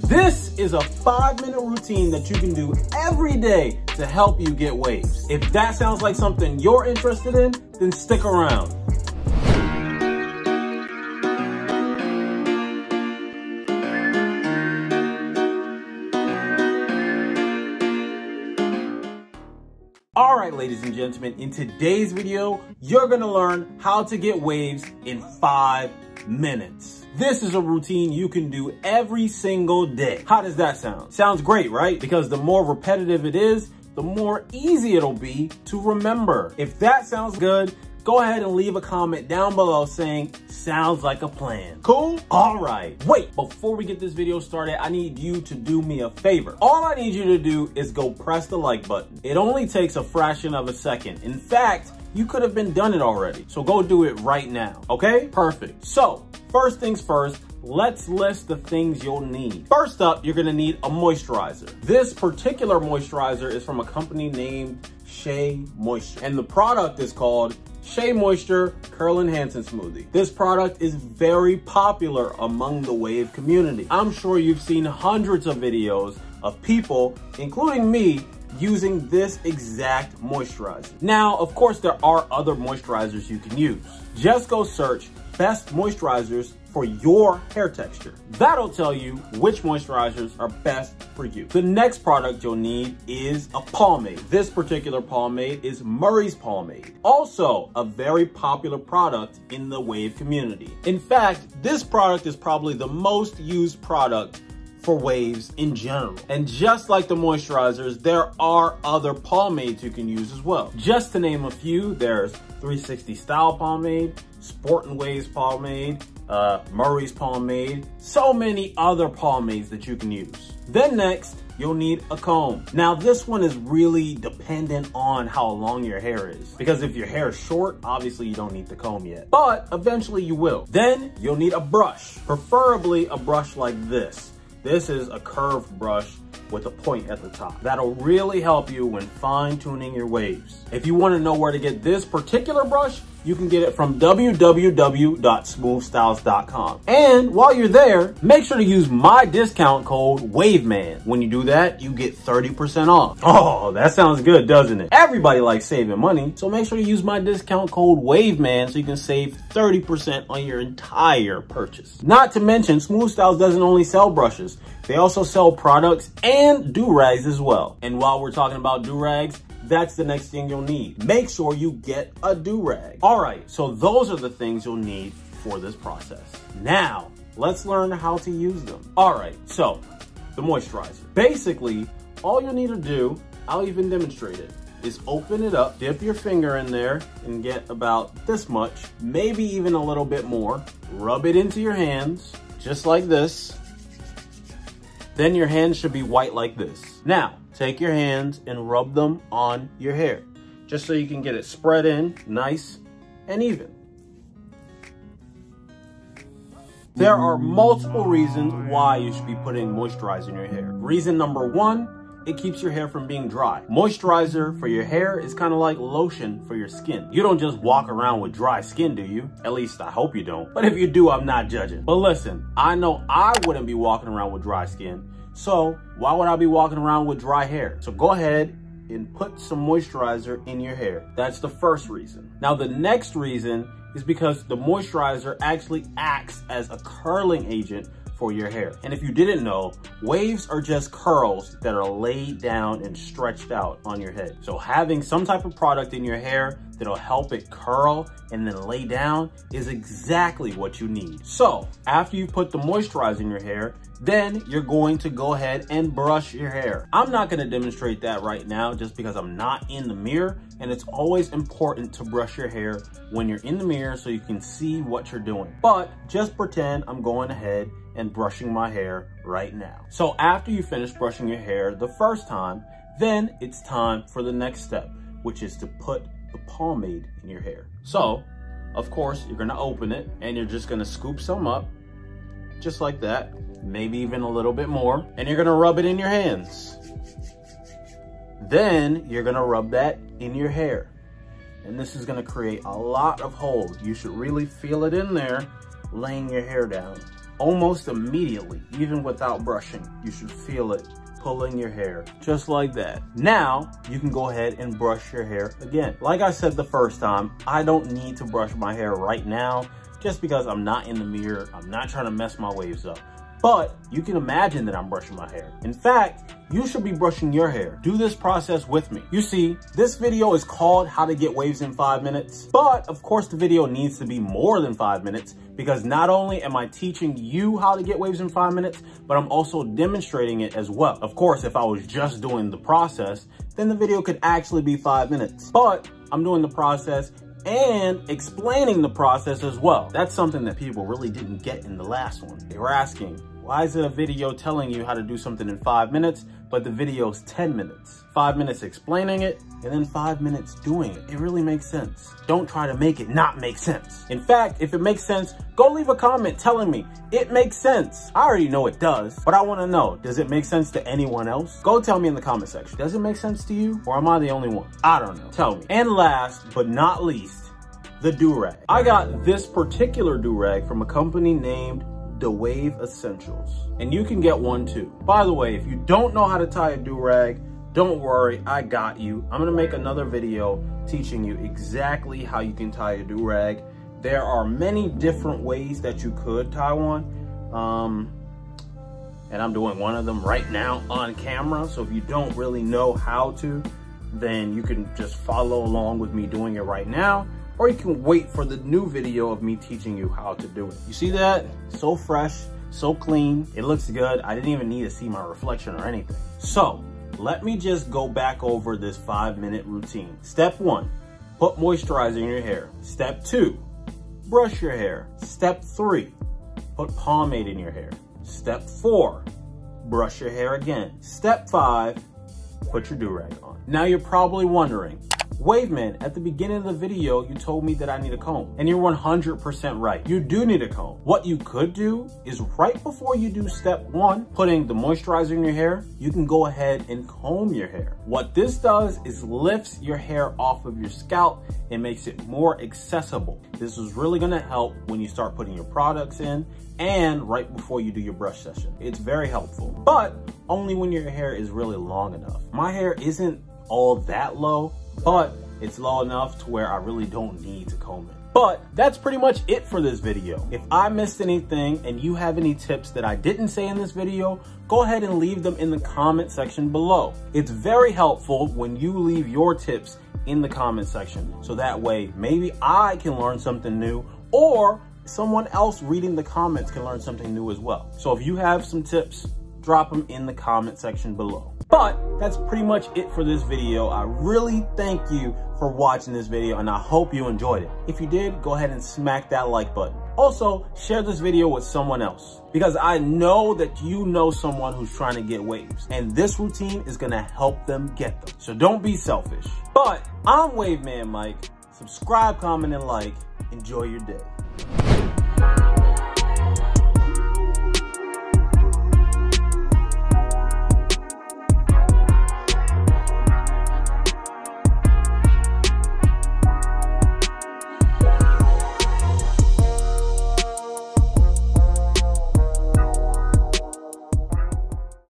This is a five minute routine that you can do every day to help you get waves. If that sounds like something you're interested in, then stick around. All right, ladies and gentlemen, in today's video, you're gonna learn how to get waves in five minutes. This is a routine you can do every single day. How does that sound? Sounds great, right? Because the more repetitive it is, the more easy it'll be to remember. If that sounds good, go ahead and leave a comment down below saying, sounds like a plan. Cool? All right. Wait, before we get this video started, I need you to do me a favor. All I need you to do is go press the like button. It only takes a fraction of a second. In fact, you could have been done it already. So go do it right now, okay? Perfect. So first things first, let's list the things you'll need. First up, you're gonna need a moisturizer. This particular moisturizer is from a company named Shea Moisture. And the product is called Shea Moisture Curl Enhancing Smoothie. This product is very popular among the wave community. I'm sure you've seen hundreds of videos of people, including me, using this exact moisturizer. Now, of course, there are other moisturizers you can use. Just go search best moisturizers for your hair texture. That'll tell you which moisturizers are best for you. The next product you'll need is a pomade. This particular pomade is Murray's Pomade. Also a very popular product in the wave community. In fact, this product is probably the most used product for waves in general. And just like the moisturizers, there are other pomades you can use as well. Just to name a few, there's 360 Style Pomade, Sportin' Waves Pomade, uh, Murray's Pomade, so many other pomades that you can use. Then next, you'll need a comb. Now this one is really dependent on how long your hair is. Because if your hair is short, obviously you don't need the comb yet. But eventually you will. Then you'll need a brush, preferably a brush like this. This is a curved brush with a point at the top. That'll really help you when fine tuning your waves. If you wanna know where to get this particular brush, you can get it from www.smoothstylz.com. And while you're there, make sure to use my discount code WAVEMAN. When you do that, you get 30% off. Oh, that sounds good, doesn't it? Everybody likes saving money, so make sure to use my discount code WAVEMAN so you can save 30% on your entire purchase. Not to mention, Smooth Stylz doesn't only sell brushes, they also sell products and do-rags as well. And while we're talking about do-rags, that's the next thing you'll need. Make sure you get a do-rag. All right, so those are the things you'll need for this process. Now, let's learn how to use them. All right, so the moisturizer. Basically, all you'll need to do, I'll even demonstrate it, is open it up, dip your finger in there and get about this much, maybe even a little bit more. Rub it into your hands, just like this. Then your hands should be white like this. Now, take your hands and rub them on your hair, just so you can get it spread in nice and even. There are multiple reasons why you should be putting moisturizer in your hair. Reason number one, it keeps your hair from being dry. Moisturizer for your hair is kind of like lotion for your skin. You don't just walk around with dry skin, do you? At least I hope you don't. But if you do, I'm not judging. But listen, I know I wouldn't be walking around with dry skin. So why would I be walking around with dry hair? So go ahead and put some moisturizer in your hair. That's the first reason. Now the next reason is because the moisturizer actually acts as a curling agent for your hair. And if you didn't know, waves are just curls that are laid down and stretched out on your head. So having some type of product in your hair that'll help it curl and then lay down is exactly what you need. So after you put the moisturizer in your hair, then you're going to go ahead and brush your hair. I'm not gonna demonstrate that right now just because I'm not in the mirror and it's always important to brush your hair when you're in the mirror so you can see what you're doing. But just pretend I'm going ahead and brushing my hair right now. So after you finish brushing your hair the first time, then it's time for the next step, which is to put the pomade in your hair. So, of course, you're gonna open it and you're just gonna scoop some up, just like that, maybe even a little bit more, and you're gonna rub it in your hands. Then you're gonna rub that in your hair. And this is gonna create a lot of hold. You should really feel it in there, laying your hair down. almost immediately, even without brushing. You should feel it pulling your hair just like that. Now you can go ahead and brush your hair again. Like I said the first time, I don't need to brush my hair right now just because I'm not in the mirror. I'm not trying to mess my waves up but you can imagine that I'm brushing my hair. In fact, you should be brushing your hair. Do this process with me. You see, this video is called how to get waves in five minutes, but of course the video needs to be more than five minutes because not only am I teaching you how to get waves in five minutes, but I'm also demonstrating it as well. Of course, if I was just doing the process, then the video could actually be five minutes, but I'm doing the process and explaining the process as well. That's something that people really didn't get in the last one. They were asking, why is it a video telling you how to do something in five minutes, but the video's 10 minutes? Five minutes explaining it, and then five minutes doing it. It really makes sense. Don't try to make it not make sense. In fact, if it makes sense, go leave a comment telling me it makes sense. I already know it does, but I wanna know, does it make sense to anyone else? Go tell me in the comment section. Does it make sense to you, or am I the only one? I don't know, tell me. And last but not least, the do-rag. I got this particular do-rag from a company named the Wave Essentials. And you can get one too. By the way, if you don't know how to tie a do-rag, don't worry, I got you. I'm gonna make another video teaching you exactly how you can tie a do-rag. There are many different ways that you could tie one. Um, and I'm doing one of them right now on camera. So if you don't really know how to, then you can just follow along with me doing it right now or you can wait for the new video of me teaching you how to do it. You see that? So fresh, so clean. It looks good. I didn't even need to see my reflection or anything. So let me just go back over this five minute routine. Step one, put moisturizer in your hair. Step two, brush your hair. Step three, put pomade in your hair. Step four, brush your hair again. Step five, put your do-rag on. Now you're probably wondering, Waveman, at the beginning of the video, you told me that I need a comb. And you're 100% right. You do need a comb. What you could do is right before you do step one, putting the moisturizer in your hair, you can go ahead and comb your hair. What this does is lifts your hair off of your scalp and makes it more accessible. This is really gonna help when you start putting your products in and right before you do your brush session. It's very helpful, but only when your hair is really long enough. My hair isn't all that low, but it's low enough to where I really don't need to comb it. But that's pretty much it for this video. If I missed anything and you have any tips that I didn't say in this video, go ahead and leave them in the comment section below. It's very helpful when you leave your tips in the comment section. So that way, maybe I can learn something new or someone else reading the comments can learn something new as well. So if you have some tips, drop them in the comment section below. But that's pretty much it for this video. I really thank you for watching this video and I hope you enjoyed it. If you did, go ahead and smack that like button. Also, share this video with someone else because I know that you know someone who's trying to get waves and this routine is gonna help them get them. So don't be selfish. But I'm Waveman Mike. Subscribe, comment, and like. Enjoy your day.